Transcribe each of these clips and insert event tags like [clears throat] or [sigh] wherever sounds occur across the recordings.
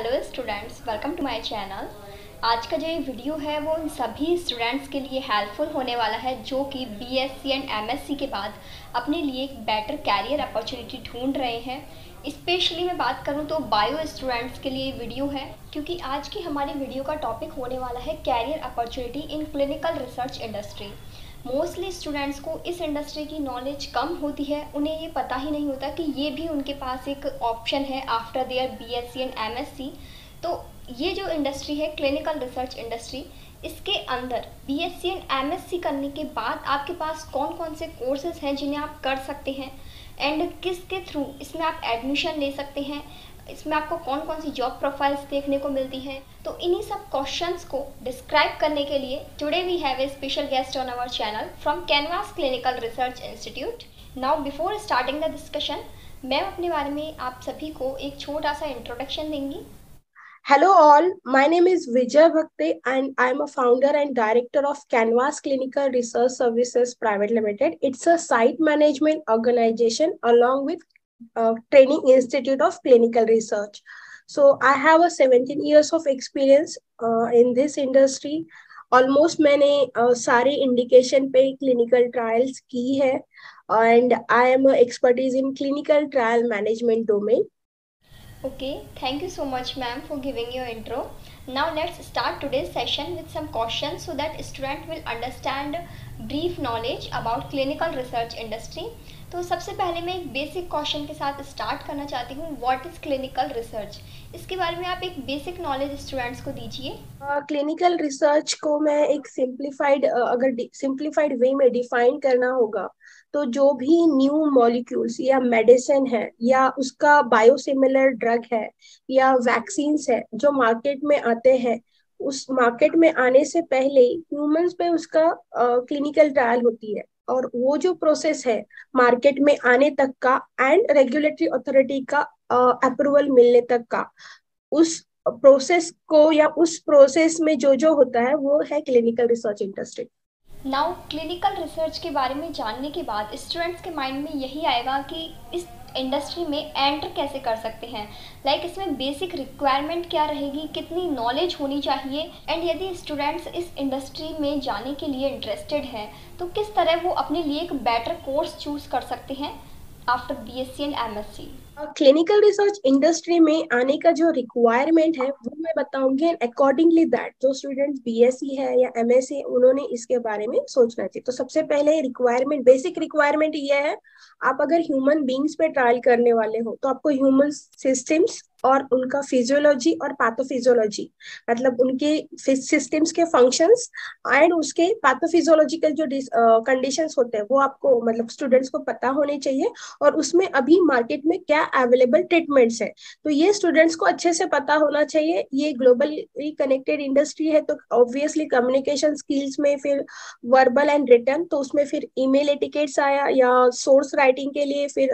Hello students welcome to my channel आज का जो ये वीडियो है, वो उन सभी स्टूडेंट्स के लिए हेल्पफुल होने वाला है, जो कि बीएससी एंड एमएससी के बाद अपने लिए एक बेटर कैरियर अपॉर्चुनिटी ढूंढ रहे हैं। स्पेशली मैं बात करूँ तो बायो स्टूडेंट्स के लिए वीडियो है, क्योंकि आज की हमारी वीडियो का टॉपिक होने वाला है career opportunity in clinical research industry mostly students को इस इंडस्ट्री की नॉलेज कम होती है, उन्हें ये पता ही नहीं होता कि ये भी उनके पास एक ऑप्शन है after there B S C and M S C तो ये जो इंडस्ट्री है क्लिनिकल रिसर्च इंडस्ट्री इसके अंदर B S C and M S C करने के बाद आपके पास कौन कौन से कोर्सेज हैं जिन्हें आप कर सकते हैं? एंड किसके थ्रू इसमें आप एडमिशन ले सकते हैं? इसमें आपको कौन कौन सी जॉब प्रोफाइल्स देखने को मिलती हैं? तो इन्हीं सब क्वेश्चंस को डिस्क्राइब करने के लिए today we have a special guest on our channel from Canvas clinical research institute now before starting the discussion ma'am अपने बारे में आप सभी को एक छोटा सा इंट्रोडक्शन देंगी। Hello all, my name is Vijay Bhakte and I'm a founder and director of Canvas Clinical Research Services Private Limited. It's a site management organization along with uh, Training Institute of Clinical Research. So I have a 17 years of experience uh, in this industry. Almost मैंने uh, सारे indication पे clinical trials की है and I am expertise in clinical trial management domain Okay, thank you so much ma'am for giving your intro. Now let's start today's session with some questions so that student will understand brief knowledge about clinical research industry. तो सबसे पहले मैं एक basic question के साथ start करना चाहती हूँ व्हाट इज़ क्लिनिकल रिसर्च इसके बारे में आप एक बेसिक नॉलेज स्टूडेंट्स को दीजिए। क्लिनिकल रिसर्च को मैं एक सिंप्लीफाइड uh, अगर सिंप्लीफाइड वे में डिफाइन करना होगा तो जो भी न्यू मॉलिक्यूल्स या मेडिसिन है या उसका बायोसिमिलर ड्रग है या वैक्सीन है जो मार्केट में आते हैं उस मार्केट में आने से पहले ह्यूमंस पे उसका क्लिनिकल uh, ट्रायल होती है। और वो जो प्रोसेस है मार्केट में आने तक का एंड रेगुलेटरी अथॉरिटी का अप्रूवल uh, मिलने तक का उस प्रोसेस को या उस प्रोसेस में जो जो होता है वो है clinical research industry now clinical research के बारे में जानने के बाद स्टूडेंट्स के माइंड में यही आएगा कि इस इंडस्ट्री में एंटर कैसे कर सकते हैं? लाइक like इसमें बेसिक रिक्वायरमेंट क्या रहेगी? कितनी नॉलेज होनी चाहिए? एंड यदि स्टूडेंट्स इस इंडस्ट्री में जाने के लिए इंटरेस्टेड हैं तो किस तरह वो अपने लिए एक बेटर कोर्स चूज़ कर सकते हैं? After B S C and M S C clinical research industry में आने का जो रिक्वायरमेंट है, वो मैं बताऊँगी एंड अकॉर्डिंगली दैट जो स्टूडेंट्स बीएससी है या एमएससी उन्होंने इसके बारे में सोचना चाहिए। तो सबसे पहले रिक्वायरमेंट बेसिक रिक्वायरमेंट ये है, आप अगर ह्यूमन बींग्स पे ट्रायल करने वाले हो तो आपको ह्यूमन सिस्टम्स और उनका फिजियोलॉजी और पैथोफिजियोलॉजी मतलब उनके सिस्टम्स के फ़ंक्शंस एंड उसके पैथोफिजियोलॉजिकल जो कंडीशंस होते हैं, वो आपको मतलब स्टूडेंट्स को पता होने चाहिए और उसमें अभी मार्केट में क्या अवेलेबल ट्रीटमेंट्स है। तो ये स्टूडेंट्स को अच्छे से पता होना चाहिए, ये ग्लोबली कनेक्टेड इंडस्ट्री है तो ऑब्वियसली कम्युनिकेशन स्किल्स में फिर वर्बल एंड रिटर्न तो उसमें फिर ईमेल एटिकेट्स आया या सोर्स राइटिंग के लिए फिर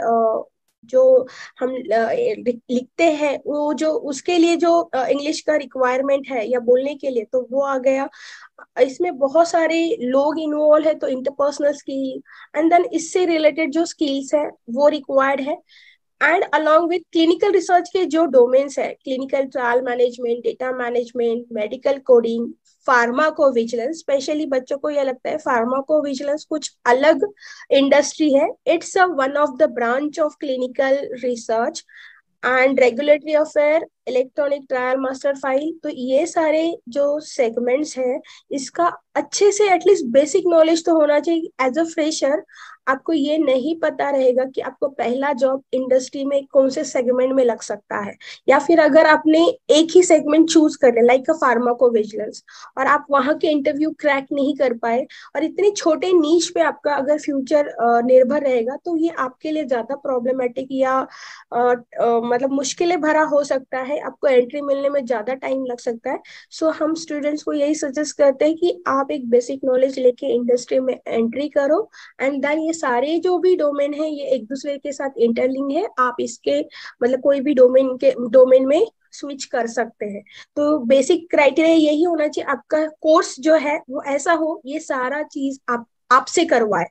जो हम लिखते हैं, वो जो उसके लिए जो इंग्लिश का रिक्वायरमेंट है या बोलने के लिए तो वो आ गया। इसमें बहुत सारे लोग इन्वॉल्व है तो इंटरपर्सनल स्किल एंड देन इससे रिलेटेड जो स्किल्स है, वो रिक्वायर्ड है। And along with clinical research के जो डोमेन्स है clinical trial management data management medical coding pharmacovigilance specially बच्चों को यह लगता है फार्माको विजिलेंस कुछ अलग इंडस्ट्री है। It's a one of the branch of clinical research and regulatory affair electronic trial master file तो ये सारे जो सेगमेंट्स हैं, इसका अच्छे से एटलीस्ट बेसिक नॉलेज तो होना चाहिए। एज अ फ्रेशर आपको ये नहीं पता रहेगा कि आपको पहला जॉब इंडस्ट्री में कौन से सेगमेंट में लग सकता है। या फिर अगर आपने एक ही सेगमेंट चूज़ कर लिया लाइक अ फार्माको विजिलेंस और आप वहाँ के इंटरव्यू क्रैक नहीं कर पाए और इतने छोटे नीच पे आपका अगर फ्यूचर निर्भर रहेगा तो ये आपके लिए ज़्यादा प्रॉब्लमेटिक या आ, आ, मतलब मुश्किलें भरा हो सकता है। आपको एंट्री मिलने में ज़्यादा टाइम लग सकता है। सो हम स्टूडेंट्स को यही सजेस्ट करते हैं कि आप एक बेसिक नॉलेज लेके इंडस्ट्री में एंट्री करो एंड देन ये सारे जो भी डोमेन है, ये एक दूसरे के साथ इंटरलिंग है। आप इसके मतलब कोई भी डोमेन के डोमेन में स्विच कर सकते हैं। तो बेसिक क्राइटेरिया यही होना चाहिए, आपका कोर्स जो है, वो ऐसा हो, ये सारा चीज़ आप, आपसे करवाए।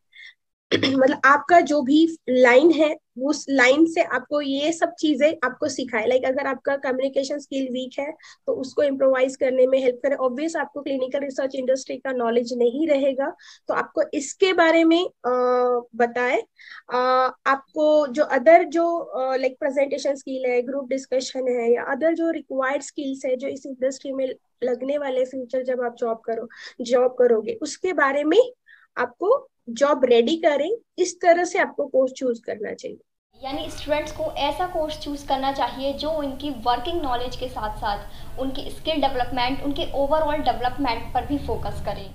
[clears throat] मतलब आपका जो भी लाइन है, उस लाइन से आपको ये सब चीज़ें आपको सिखाए। लाइक अगर आपका कम्युनिकेशन स्किल वीक है तो उसको इम्प्रोवाइज करने में हेल्प करे। ऑब्वियस आपको क्लिनिकल रिसर्च इंडस्ट्री का नॉलेज नहीं रहेगा तो आपको इसके बारे में बताए। आपको जो अदर जो लाइक प्रेजेंटेशन स्किल है ग्रुप डिस्कशन है, या अदर जो रिक्वायर्ड स्किल्स है, जो इस इंडस्ट्री में लगने वाले फ्यूचर जब आप जॉब करो जॉब करोगे, उसके बारे में आपको जॉब रेडी करें, इस तरह से आपको कोर्स चूज़ करना चाहिए। यानी स्टूडेंट्स को ऐसा कोर्स चूज़ करना चाहिए जो उनकी वर्किंग नॉलेज के साथ साथ, उनकी स्किल डेवलपमेंट उनके ओवरऑल डेवलपमेंट पर भी फोकस करें।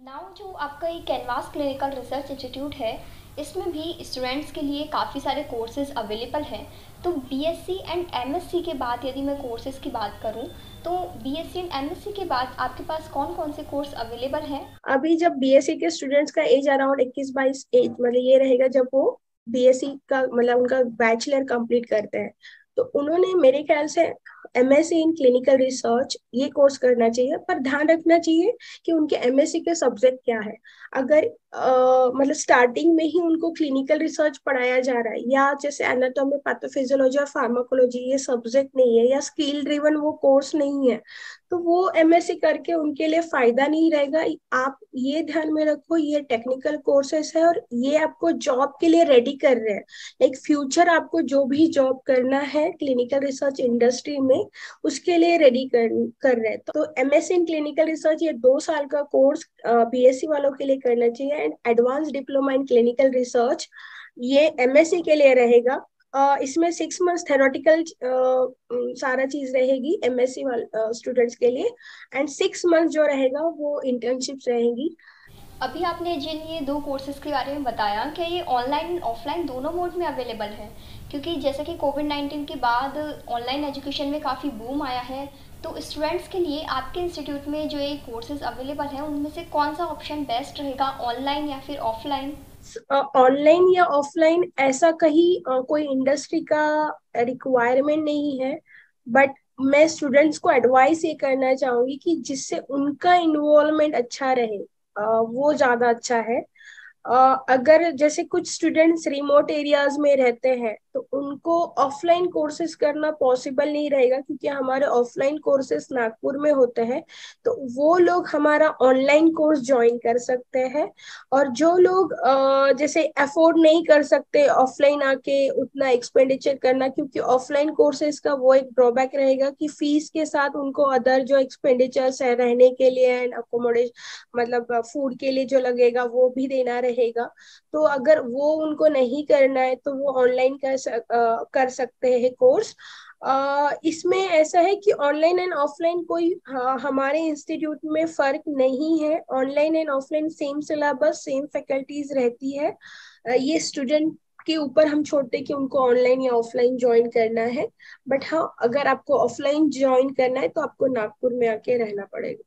नाउ जो आपका ये कैनवास क्लिनिकल रिसर्च इंस्टीट्यूट है इसमें भी स्टूडेंट्स के लिए काफ़ी सारे कोर्सेज अवेलेबल हैं। तो बीएससी एंड एमएससी के बाद यदि मैं कोर्सेज की बात करूँ तो बीएससी एंड एमएससी के बाद आपके पास कौन कौन से कोर्स अवेलेबल हैं? अभी जब बीएससी के स्टूडेंट्स का एज अराउंड इक्कीस बाईस एज मतलब ये रहेगा जब वो बीएससी का मतलब उनका बैचलर कंप्लीट करते हैं। तो उन्होंने मेरे ख्याल से एमएससी इन क्लिनिकल रिसर्च ये कोर्स करना चाहिए पर ध्यान रखना चाहिए कि उनके एमएससी के सब्जेक्ट क्या है। अगर आ, मतलब स्टार्टिंग में ही उनको क्लिनिकल रिसर्च पढ़ाया जा रहा है या जैसे एनाटॉमी पैथोफिजियोलॉजी और फार्माकोलॉजी ये सब्जेक्ट नहीं है या स्किल ड्रिवन वो कोर्स नहीं है तो वो एमएससी करके उनके लिए फ़ायदा नहीं रहेगा। आप ये ध्यान में रखो, ये टेक्निकल कोर्सेस है और ये आपको जॉब के लिए रेडी कर रहे हैं। लाइक फ्यूचर आपको जो भी जॉब करना है क्लिनिकल रिसर्च इंडस्ट्री में, उसके लिए रेडी कर कर रहे हैं। तो एमएससी इन क्लिनिकल रिसर्च ये दो साल का कोर्स बीएससी वालों के लिए करना चाहिए। And advance diploma in clinical research ये एमएससी के लिए रहेगा। इसमें सिक्स मंथ थेरोटिकल सारा चीज़ रहेगी एमएससी स्टूडेंट्स के लिए। एंड सिक्स मंथ जो रहेगा, वो इंटर्नशिप रहेंगी। अभी आपने जिन ये दो कोर्सेज के बारे में बताया कि ये ऑनलाइन ऑफलाइन दोनों मोड में अवेलेबल है, क्योंकि जैसा कि कोविड नाइन्टीन के बाद ऑनलाइन एजुकेशन में काफ़ी बूम आया है तो स्टूडेंट्स के लिए आपके इंस्टीट्यूट में जो ये कोर्सेज अवेलेबल हैं, उनमें से कौन सा ऑप्शन बेस्ट रहेगा ऑनलाइन या फिर ऑफलाइन ऑनलाइन या ऑफलाइन ऐसा कहीं कोई इंडस्ट्री का रिक्वायरमेंट नहीं है बट मैं स्टूडेंट्स को एडवाइस ये करना चाहूँगी कि जिससे उनका इन्वॉल्वमेंट अच्छा रहे वो ज़्यादा अच्छा है। अगर जैसे कुछ स्टूडेंट्स रिमोट एरियाज़ में रहते हैं तो उनको ऑफलाइन कोर्सेज करना पॉसिबल नहीं रहेगा क्योंकि हमारे ऑफलाइन कोर्सेज नागपुर में होते हैं। तो वो लोग हमारा ऑनलाइन कोर्स ज्वाइन कर सकते हैं और जो लोग जैसे अफोर्ड नहीं कर सकते ऑफलाइन आके उतना एक्सपेंडिचर करना क्योंकि ऑफलाइन कोर्सेज का वो एक ड्रॉबैक रहेगा कि फ़ीस के साथ उनको अदर जो एक्सपेंडिचर्स है रहने के लिए एंड अकोमोडेशन मतलब फ़ूड के लिए जो लगेगा वो भी देना रहेगा। तो अगर वो उनको नहीं करना है तो वो ऑनलाइन कर सक, आ, कर सकते हैं कोर्स आ, इसमें ऐसा है कि ऑनलाइन एंड ऑफलाइन कोई हाँ, हमारे इंस्टीट्यूट में फ़र्क नहीं है। Online and offline same syllabus same faculties रहती है। ये स्टूडेंट के ऊपर हम छोड़ते कि उनको ऑनलाइन या ऑफलाइन ज्वाइन करना है। बट हाँ अगर आपको ऑफलाइन ज्वाइन करना है तो आपको नागपुर में आके रहना पड़ेगा।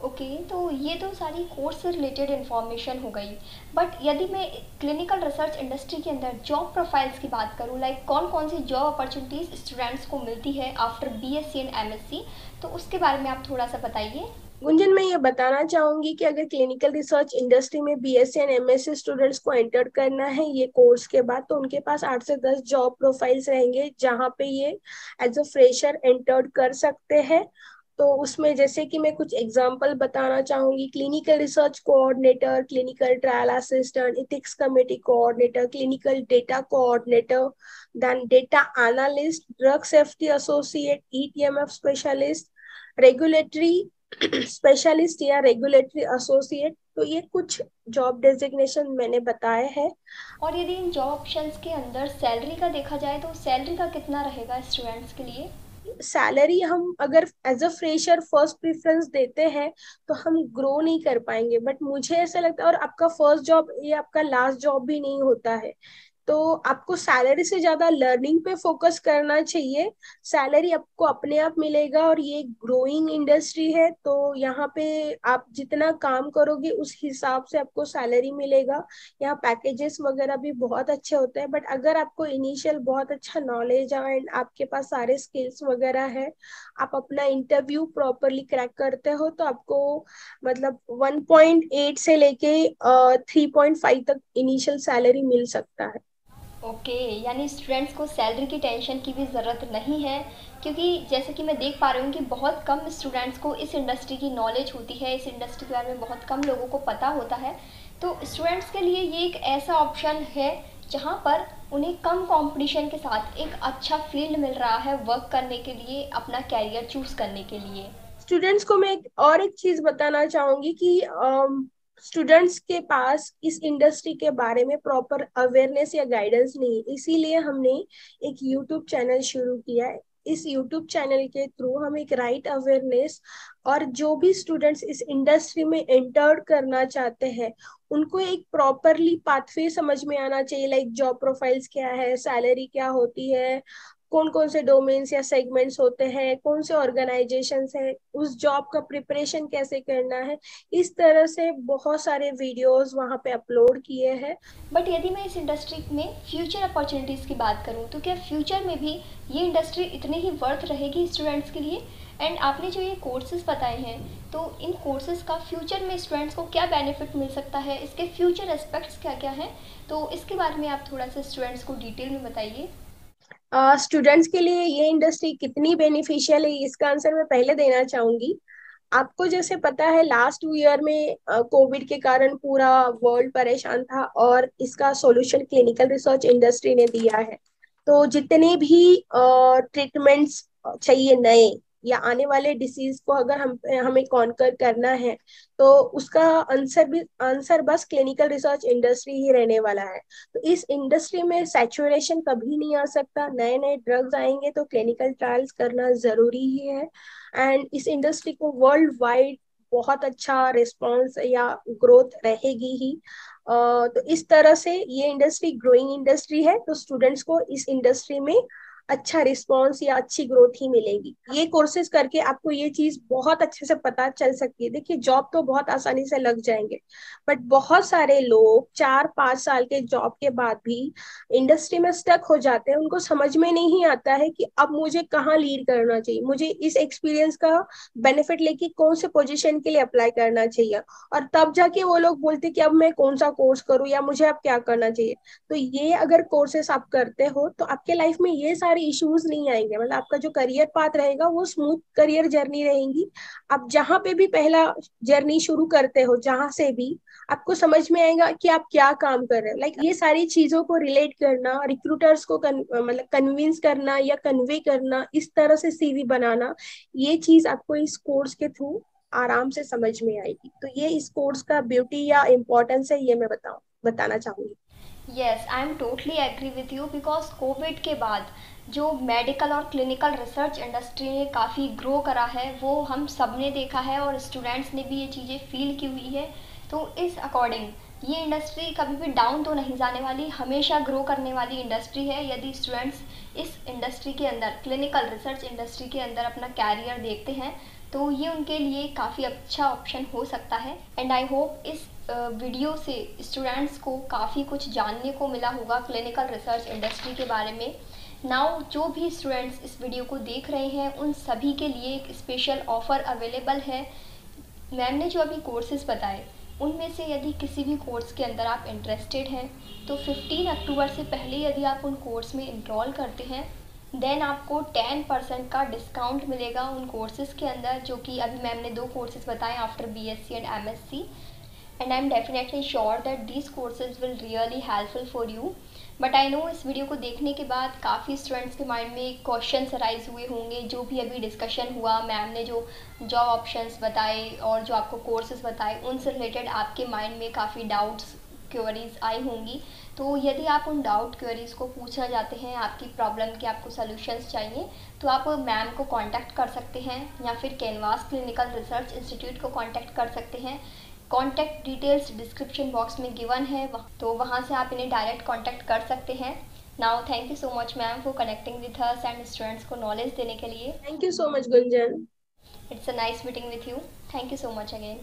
ओके okay, तो ये तो सारी कोर्स से रिलेटेड इन्फॉर्मेशन हो गई. बट यदि मैं क्लिनिकल रिसर्च इंडस्ट्री के अंदर जॉब प्रोफाइल्स की बात करूँ लाइक कौन कौन सी जॉब अपॉर्चुनिटीज़ स्टूडेंट्स को मिलती है after B S C and M S C तो उसके बारे में आप थोड़ा सा बताइए. गुंजन मैं ये बताना चाहूँगी कि अगर क्लिनिकल रिसर्च इंडस्ट्री में B S and M S C students को एंटर करना है ये कोर्स के बाद तो उनके पास आठ से दस जॉब प्रोफाइल्स रहेंगे जहाँ पे ये एज अ फ्रेशर एंटर्ड कर सकते हैं. तो उसमें जैसे कि मैं कुछ एग्ज़ाम्पल बताना चाहूँगी clinical research coordinator clinical trial assistant ethics committee coordinator clinical data coordinator then data analyst drug safety associate eTMF specialist regulatory specialist या रेगुलेटरी एसोसिएट तो ये कुछ जॉब डेजिग्नेशन मैंने बताए हैं। और यदि इन जॉब ऑप्शंस के अंदर सैलरी का देखा जाए तो सैलरी का कितना रहेगा स्टूडेंट्स के लिए? सैलरी हम अगर as a fresher first preference देते हैं तो हम ग्रो नहीं कर पाएँगे। बट मुझे ऐसा लगता है और आपका फ़र्स्ट जॉब ये आपका लास्ट जॉब भी नहीं होता है। तो आपको सैलरी से ज़्यादा लर्निंग पे फोकस करना चाहिए। सैलरी आपको अपने आप मिलेगा और ये ग्रोइंग इंडस्ट्री है तो यहाँ पे आप जितना काम करोगे, उस हिसाब से आपको सैलरी मिलेगा। यहाँ पैकेजेस वगैरह भी बहुत अच्छे होते हैं बट अगर आपको इनिशियल बहुत अच्छा नॉलेज है एंड आपके पास सारे स्किल्स वगैरह है, आप अपना इंटरव्यू प्रॉपरली क्रैक करते हो तो आपको मतलब 1.8 से लेके थ्री पॉइंट फाइव तक इनिशियल सैलरी मिल सकता है। ओके okay, यानी स्टूडेंट्स को सैलरी की टेंशन की भी ज़रूरत नहीं है क्योंकि जैसे कि मैं देख पा रही हूँ कि बहुत कम स्टूडेंट्स को इस इंडस्ट्री की नॉलेज होती है इस इंडस्ट्री के बारे में बहुत कम लोगों को पता होता है। तो स्टूडेंट्स के लिए ये एक ऐसा ऑप्शन है जहाँ पर उन्हें कम कंपटीशन के साथ एक अच्छा फ़ील्ड मिल रहा है वर्क करने के लिए अपना कैरियर चूज़ करने के लिए। स्टूडेंट्स को मैं और एक चीज़ बताना चाहूँगी कि स्टूडेंट्स के पास इस इंडस्ट्री के बारे में प्रॉपर अवेयरनेस या गाइडेंस नहीं है। इसीलिए हमने एक यूट्यूब चैनल शुरू किया है। इस यूट्यूब चैनल के थ्रू हम एक राइट right अवेयरनेस और जो भी स्टूडेंट्स इस इंडस्ट्री में एंटर करना चाहते हैं, उनको एक प्रॉपरली पाथवे समझ में आना चाहिए लाइक जॉब प्रोफाइल्स क्या है सैलरी क्या होती है कौन कौन से डोमेन्स या सेगमेंट्स होते हैं कौन से ऑर्गेनाइजेशन है, उस जॉब का प्रिपरेशन कैसे करना है, इस तरह से बहुत सारे वीडियोस वहाँ पे अपलोड किए हैं। बट यदि मैं इस इंडस्ट्री में फ्यूचर अपॉर्चुनिटीज़ की बात करूँ तो क्या फ्यूचर में भी ये इंडस्ट्री इतनी ही वर्थ रहेगी स्टूडेंट्स के लिए? एंड आपने जो ये कोर्सेज बताए हैं तो इन कोर्सेज का फ्यूचर में स्टूडेंट्स को क्या बेनिफिट मिल सकता है? इसके फ्यूचर एस्पेक्ट्स क्या क्या हैं? तो इसके बारे में आप थोड़ा सा स्टूडेंट्स को डिटेल में बताइए। स्टूडेंट्स uh, के लिए ये इंडस्ट्री कितनी बेनिफिशियल है इसका आंसर मैं पहले देना चाहूँगी। आपको जैसे पता है लास्ट टू ईयर में कोविड uh, के कारण पूरा वर्ल्ड परेशान था और इसका सॉल्यूशन क्लिनिकल रिसर्च इंडस्ट्री ने दिया है। तो जितने भी ट्रीटमेंट्स uh, चाहिए नए या आने वाले डिसीज को अगर हम, हमें कॉन्कर करना है तो उसका आंसर भी आंसर बस क्लिनिकल रिसर्च इंडस्ट्री ही रहने वाला है। तो इस इंडस्ट्री में सैचुरेशन कभी नहीं आ सकता। नए नए ड्रग्स आएँगे तो क्लिनिकल ट्रायल्स करना ज़रूरी ही है। एंड इस इंडस्ट्री को वर्ल्ड वाइड बहुत अच्छा रिस्पॉन्स या ग्रोथ रहेगी ही। तो इस तरह से ये इंडस्ट्री ग्रोइंग इंडस्ट्री है। तो स्टूडेंट्स को इस इंडस्ट्री में अच्छा रिस्पॉन्स या अच्छी ग्रोथ ही मिलेगी। ये कोर्सेज करके आपको ये चीज़ बहुत अच्छे से पता चल सकती है। देखिए जॉब तो बहुत आसानी से लग जाएँगे बट बहुत सारे लोग चार पाँच साल के जॉब के बाद भी इंडस्ट्री में स्टक हो जाते हैं। उनको समझ में नहीं आता है कि अब मुझे कहाँ लीड करना चाहिए। मुझे इस एक्सपीरियंस का बेनिफिट लेके कौन से पोजिशन के लिए अप्लाई करना चाहिए? और तब जाके वो लोग बोलते कि अब मैं कौन सा कोर्स करूँ या मुझे अब क्या करना चाहिए? तो ये अगर कोर्सेस आप करते हो तो आपके लाइफ में ये सारे सारे इश्यूज़ नहीं आएँगे। मतलब आपका जो करियर पाथ रहेगा, वो स्मूथ करियर जर्नी रहेगी। आप जहाँ पे भी पहला जर्नी शुरू करते हो, जहाँ से भी, आपको समझ में आएगा कि आप क्या काम कर रहे हो। लाइक ये सारी चीज़ों को रिलेट करना रिक्रूटर्स को मतलब कन्विंस करना या कन्वे करना, इस तरह से सीवी बनाना, ये चीज़ आपको इस कोर्स के थ्रू आराम से समझ में आएगी। तो ये इस कोर्स का ब्यूटी या इम्पोर्टेंस है, ये मैं बताऊँ, बताना चाहूँगी। Yes I am totally agree with you because Covid के बाद जो मेडिकल और क्लिनिकल रिसर्च इंडस्ट्री ने काफ़ी ग्रो करा है, वो हम सबने देखा है और स्टूडेंट्स ने भी ये चीज़ें फील की हुई है। तो इस अकॉर्डिंग ये इंडस्ट्री कभी भी डाउन तो नहीं जाने वाली, हमेशा ग्रो करने वाली इंडस्ट्री है। यदि स्टूडेंट्स इस इंडस्ट्री के अंदर क्लिनिकल रिसर्च इंडस्ट्री के अंदर अपना कैरियर देखते हैं तो ये उनके लिए काफ़ी अच्छा ऑप्शन हो सकता है। एंड आई होप इस वीडियो से स्टूडेंट्स को काफ़ी कुछ जानने को मिला होगा क्लिनिकल रिसर्च इंडस्ट्री के बारे में। नाउ जो भी स्टूडेंट्स इस वीडियो को देख रहे हैं, उन सभी के लिए एक स्पेशल ऑफ़र अवेलेबल है। मैम ने जो अभी कोर्सेज बताए, उनमें से यदि किसी भी कोर्स के अंदर आप इंटरेस्टेड हैं तो 15 अक्टूबर से पहले यदि आप उन कोर्स में इनरोल करते हैं देन आपको 10 परसेंट का डिस्काउंट मिलेगा उन कोर्सेज़ के अंदर, जो कि अभी मैम ने दो कोर्सेज़ बताए after BSc and MSc and I am definitely sure that these courses will really helpful for you but I know इस वीडियो को देखने के बाद काफ़ी स्टूडेंट्स के माइंड में क्वेश्चन अराइज हुए होंगे, जो भी अभी डिस्कशन हुआ मैम ने जो जॉब ऑप्शंस बताए और जो आपको कोर्सेज बताए उनसे रिलेटेड आपके माइंड में काफ़ी डाउट्स क्वेरीज आई होंगी। तो यदि आप उन डाउट क्वेरीज को पूछना चाहते हैं, आपकी प्रॉब्लम के आपको सोल्यूशंस चाहिए तो आप मैम को कांटेक्ट कर सकते हैं या फिर कैनवास क्लिनिकल रिसर्च इंस्टीट्यूट को कांटेक्ट कर सकते हैं। कॉन्टैक्ट डिटेल्स डिस्क्रिप्शन बॉक्स में गिवन है तो वहाँ से आप इन्हें डायरेक्ट कॉन्टैक्ट कर सकते हैं। Now thank you so much ma'am for connecting with us and students को नॉलेज देने के लिए। Thank you so much Gunjan it's a nice meeting with you thank you so much again